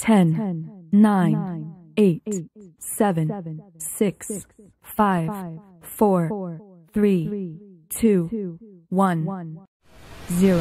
10, 9, 8, 7, 6, 5, 4, 3, 2, 1, 0.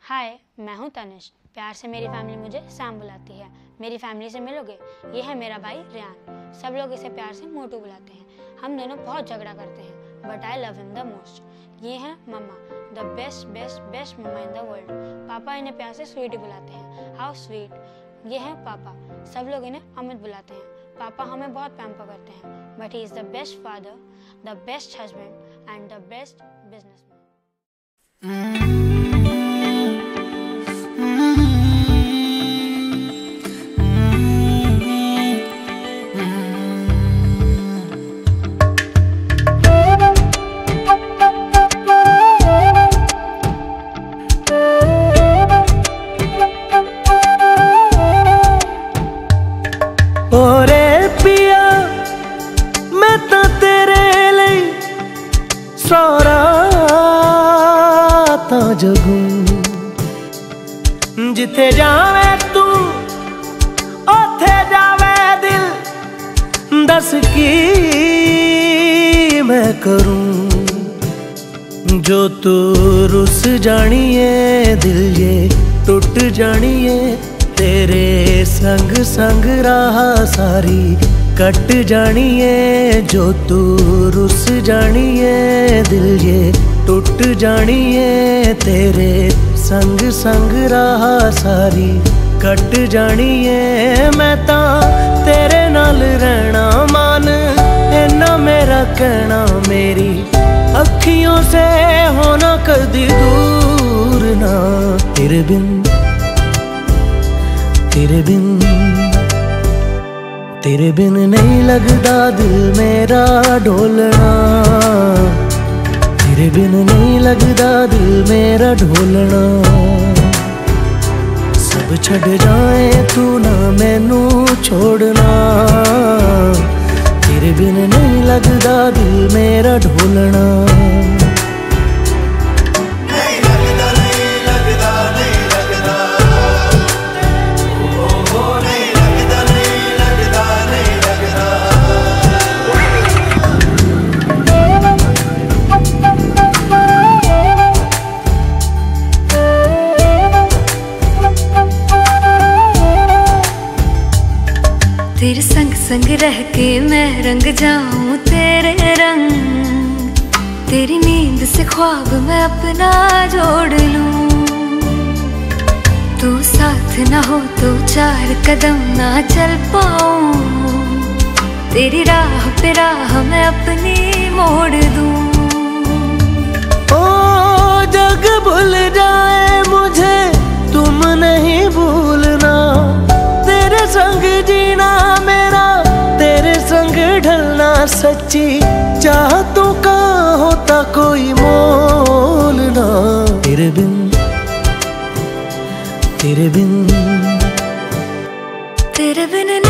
हाय मैं हूँ तनिष। प्यार से मेरी फैमिली मुझे सैम बुलाती है। मेरी फैमिली से मिलोगे? ये है मेरा भाई रियान। सब लोग इसे प्यार से मोटू बुलाते हैं। हम दोनों बहुत झगड़ा करते हैं। But I love him the most ये है mamma the best best best mamma in the world पापा इन्हें प्यार से स्वीटी बुलाते हैं। हाउ स्वीट ये है पापा। सब लोग इन्हें अमित बुलाते हैं। पापा हमें बहुत पैम्पर करते हैं। But he is the best father the best husband and the best business ਸਾਰਾ ਤਾਂ ਜਗੂ ਜਿੱਥੇ ਜਾਵੇਂ ਤੂੰ ਉੱਥੇ ਜਾਵੇ ਦਿਲ ਦੱਸ ਕੀ ਮੈਂ ਕਰੂੰ जो तू रुस जानिए दिल ये टूट जानिए तेरे संग संग राह सारी कट जानिए, जो तू रुस जानिए, दिल ये टूट जानिए, तेरे संग संग राह सारी कट जानिए। मैं ता तेरे नाल रहना मान इना मेरा कहना मेरी अखियों से होना कदी दूर ना। तेरे बिन तेरे बिन तेरे बिन नहीं लगता दिल मेरा ढोलना तेरे बिन नहीं लगता दिल मेरा ढोलना सब छड़ जाए तू ना मैनू छोड़ना तेरे बिन नहीं लगता दिल मेरा ढोलना संग रह के मैं रंग जाऊँ तेरे रंग। तेरी नींद से ख्वाब मैं अपना जोड़ लूँ। तू साथ ना हो तो चार कदम ना चल पाऊँ। तेरी राह पे राह मैं अपनी मोड़ दूँ। ओ, जग भूल जाए सच्ची चाहतों का होता कोई मोल ना। तेरे बिन तेरे बिन। तेरे बिन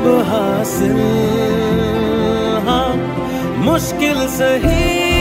सब हासिल? हाँ मुश्किल सही